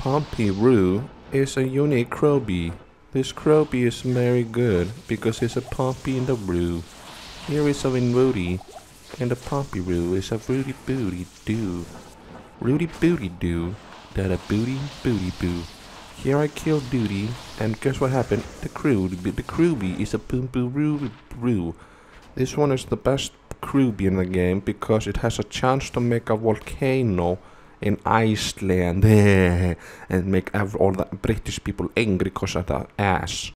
Pompey Roo is a unique Crowbee. This Crowbee is very good because it's a Pompey in the Roo. Here is a Winwoody, and the Pompey Roo is a Rudy Booty Doo. Rudy Booty Doo, that a booty booty boo. Here I killed Duty, and guess what happened? The crew, the Crewbee is a boom boom roo roo. This one is the best Crewbee in the game because it has a chance to make a volcano in Iceland and make all the British people angry because of the ass.